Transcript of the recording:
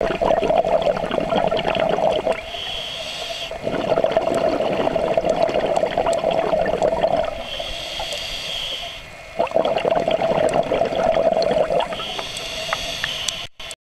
you.